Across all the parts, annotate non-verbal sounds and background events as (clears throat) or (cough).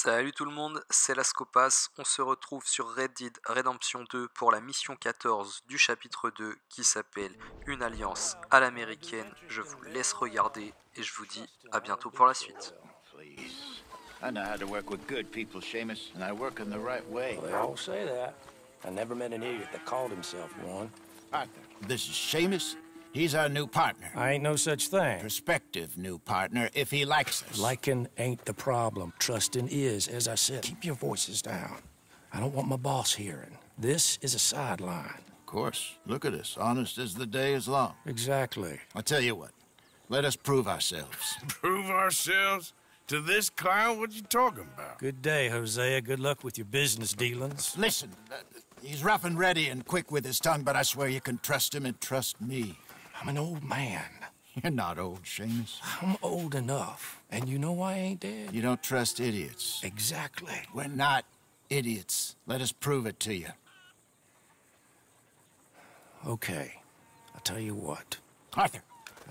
Salut tout le monde, c'est Lascopas. On se retrouve sur Red Dead Redemption 2 pour la mission 14 du chapitre 2 qui s'appelle Une alliance à l'américaine. Je vous laisse regarder et je vous dis à bientôt pour la suite. Please. I know how to work with good people, Seamus, and I work in the right way. They all say that. I never met an idiot that called himself one. Arthur, this is Seamus. He's our new partner. I ain't no such thing. Prospective new partner, if he likes us. Liking ain't the problem. Trusting is. As I said, keep your voices down. I don't want my boss hearing. This is a sideline. Of course. Look at us. Honest as the day is long. Exactly. I'll tell you what. Let us prove ourselves. (laughs) Prove ourselves? To this clown? What you talking about? Good day, Hosea. Good luck with your business dealings. Listen, uh, he's rough and ready and quick with his tongue, but I swear you can trust him and trust me. I'm an old man. You're not old, Seamus. I'm old enough. And you know why I ain't dead? You don't trust idiots. Exactly. We're not idiots. Let us prove it to you. Okay. I'll tell you what. Arthur.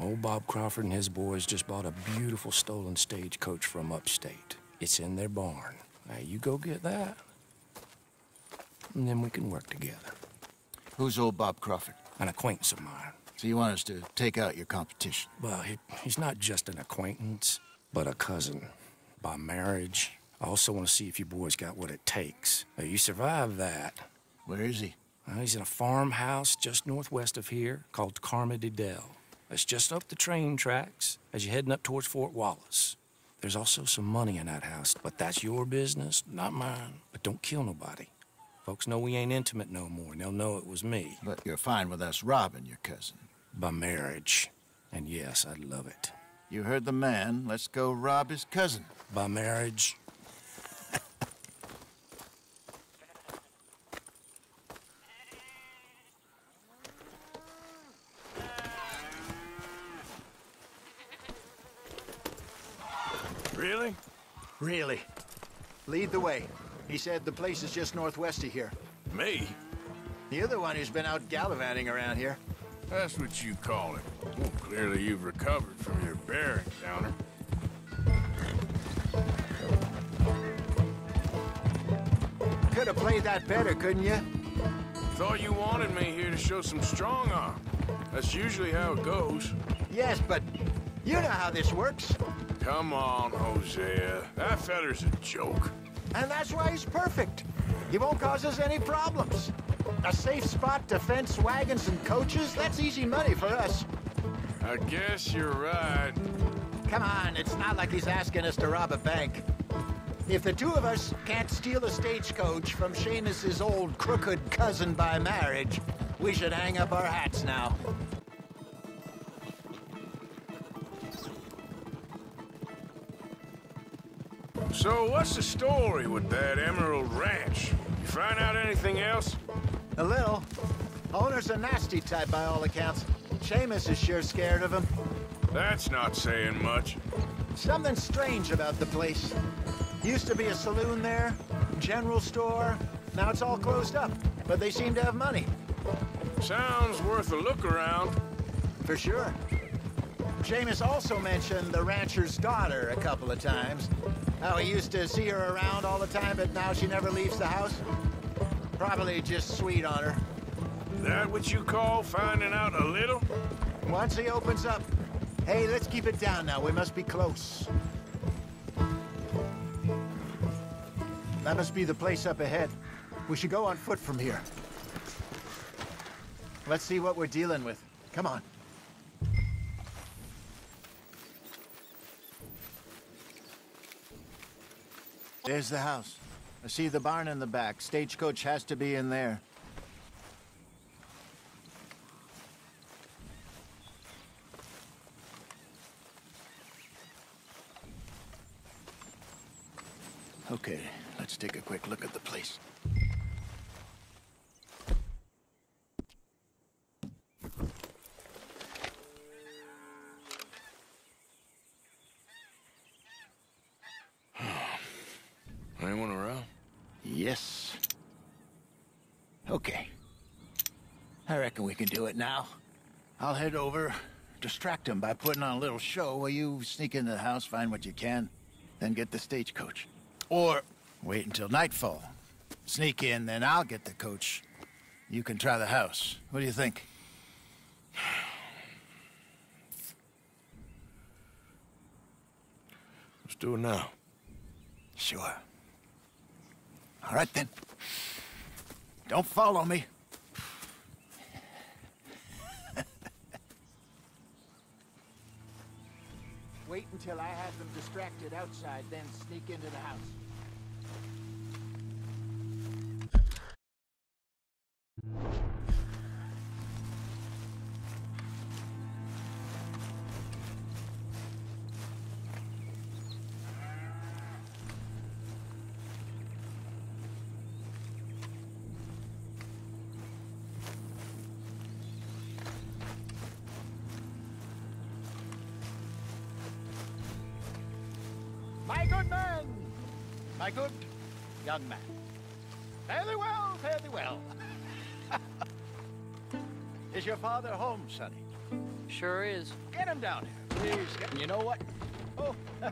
Old Bob Crawford and his boys just bought a beautiful stolen stagecoach from upstate. It's in their barn. Now you go get that, and then we can work together. Who's old Bob Crawford? An acquaintance of mine. So you want us to take out your competition? Well, he, he's not just an acquaintance, but a cousin. By marriage. I also want to see if you boys got what it takes. Now, you survive that. Where is he? Well, he's in a farmhouse just northwest of here called Carmody Dell. It's just up the train tracks as you're heading up towards Fort Wallace. There's also some money in that house, but that's your business, not mine. But don't kill nobody. Folks know we ain't intimate no more, and they'll know it was me. But you're fine with us robbing your cousin. By marriage. And yes, I'd love it. You heard the man. Let's go rob his cousin. By marriage. Really? Really? Lead the way. He said the place is just northwest of here. Me? You're the one who's been out gallivanting around here. That's what you call it. Well, clearly you've recovered from your bear encounter. Could have played that better, couldn't you? Thought you wanted me here to show some strong arm. That's usually how it goes. Yes, but you know how this works. Come on, Hosea. That feller's a joke. And that's why he's perfect. He won't cause us any problems. A safe spot to fence wagons and coaches, that's easy money for us. I guess you're right. Come on, it's not like he's asking us to rob a bank. If the two of us can't steal a stagecoach from Seamus's old crooked cousin by marriage, we should hang up our hats now. So what's the story with that Emerald Ranch? You find out anything else? A little. Owner's a nasty type by all accounts. Seamus is sure scared of him. That's not saying much. Something strange about the place. Used to be a saloon there, general store. Now it's all closed up, but they seem to have money. Sounds worth a look around. For sure. Seamus also mentioned the rancher's daughter a couple of times. How he used to see her around all the time, but now she never leaves the house. Probably just sweet on her. That what you call finding out a little? Once he opens up, hey, let's keep it down now. We must be close. That must be the place up ahead. We should go on foot from here. Let's see what we're dealing with. Come on. There's the house. I see the barn in the back. Stagecoach has to be in there. Okay, let's take a quick look at the place. Anyone around? Yes. Okay. I reckon we can do it now. I'll head over, distract him by putting on a little show while you sneak into the house, find what you can, then get the stagecoach. Or wait until nightfall. Sneak in, then I'll get the coach. You can try the house. What do you think? Let's do it now. Sure. All right, then. Don't follow me. Wait until I have them distracted outside, then sneak into the house. My good young man. Fairly well, fairly well. (laughs) is your father home, Sonny? Sure is. Get him down here, please. Get, you know what? Oh, (laughs)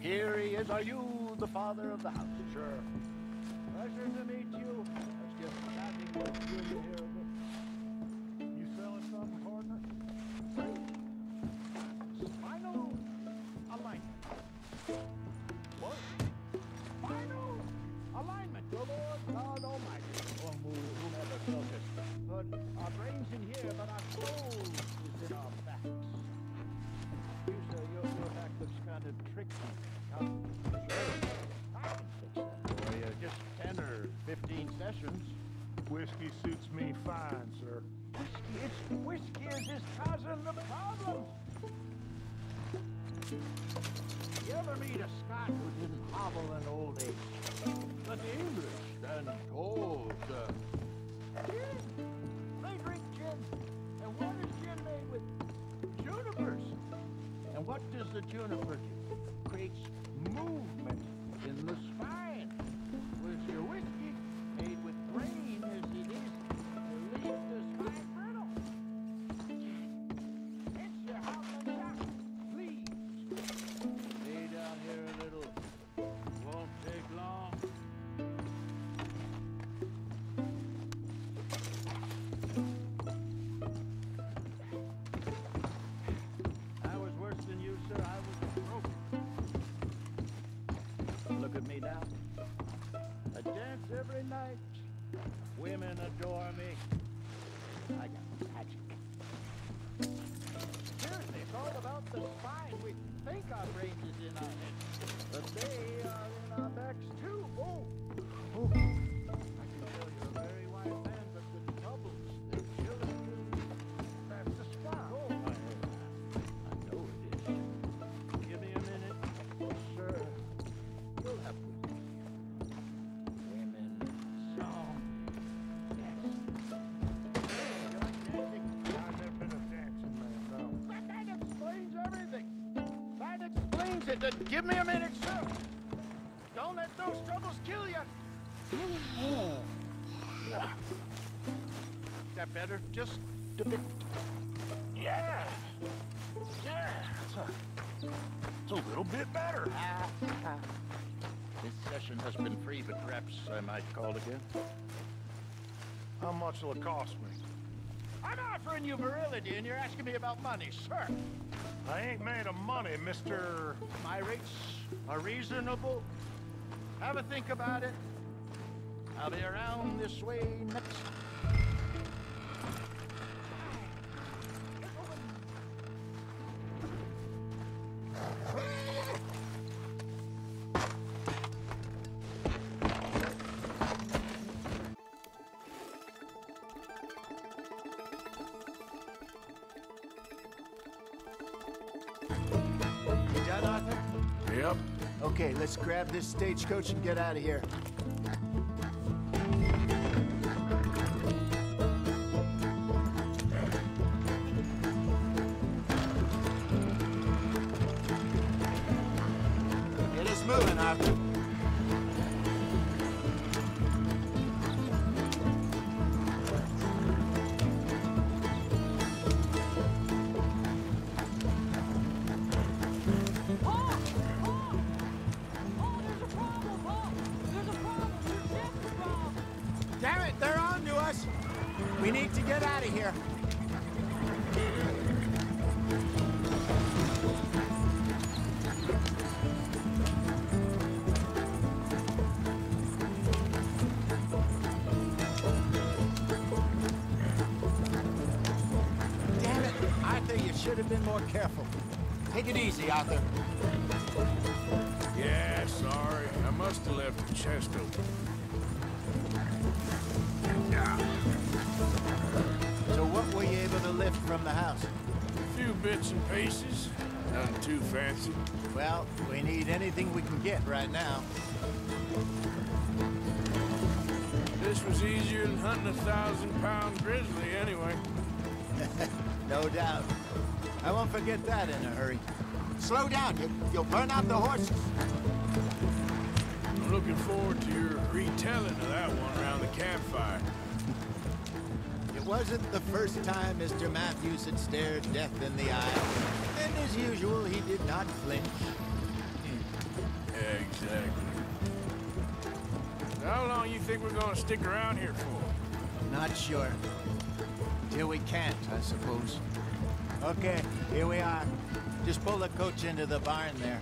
here he is. Are you the father of the house? Sure. Pleasure to meet you. That's just fabulous. Whiskey suits me fine, sir. Whiskey, it's whiskey is his causing the problem. You ever meet a Scot who didn't hobble in old age? Women adore me. I got magic. Seriously, it's all about the spine. We think our brains is in our heads, but they are in our backs too. Oh, oh. Then give me a minute, sir. Don't let those troubles kill you. Is That better? Just a bit. Yeah! Yeah! It's a, it's a little bit better. This session has been free, but perhaps I might call again. How much will it cost me? I'm offering you virility, and you're asking me about money, sir. I ain't made of money, Mr. My rates are reasonable. Have a think about it. I'll be around this way next. Okay, let's grab this stagecoach and get out of here. Boss. We need to get out of here. Damn it, Arthur, you should have been more careful. Take it easy, Arthur. Yeah, sorry. I must have left the chest open. So what were you able to lift from the house? A few bits and pieces. Nothing too fancy. Well, we need anything we can get right now. This was easier than hunting a thousand-pound grizzly, anyway. (laughs) No doubt. I won't forget that in a hurry. Slow down, you, you'll burn out the horses. I'm looking forward to your retelling of that one around the campfire. It wasn't the first time Mr. Matthews had stared death in the eye. And as usual, he did not flinch. Exactly. How long you think we're gonna stick around here for? Not sure. Till we can't, I suppose. Okay, here we are. Just pull the coach into the barn there.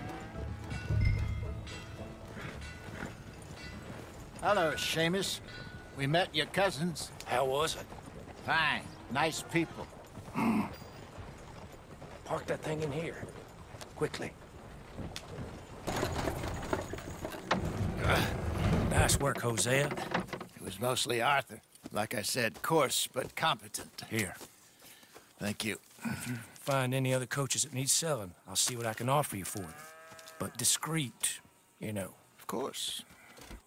Hello, Seamus. We met your cousins. How was it? Fine. Nice people. (clears throat) Park that thing in here. Quickly. (sighs) Nice work, Hosea. It was mostly Arthur. Like I said, coarse but competent. Here. Thank you. Find any other coaches that need selling. I'll see what I can offer you for them. But discreet, you know. Of course.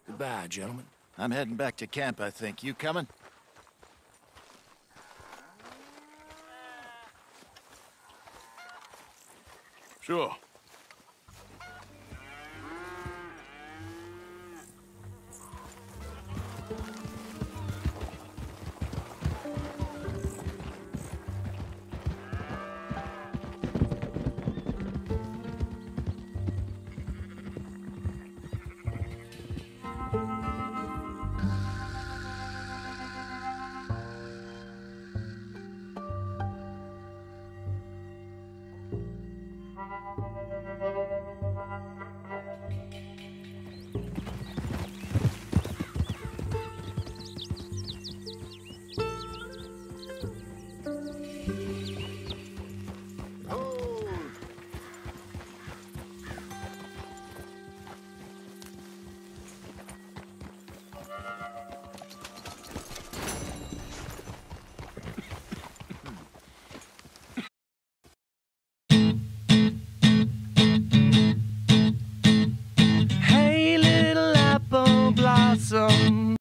Goodbye, gentlemen. I'm heading back to camp, I think. You coming? Sure.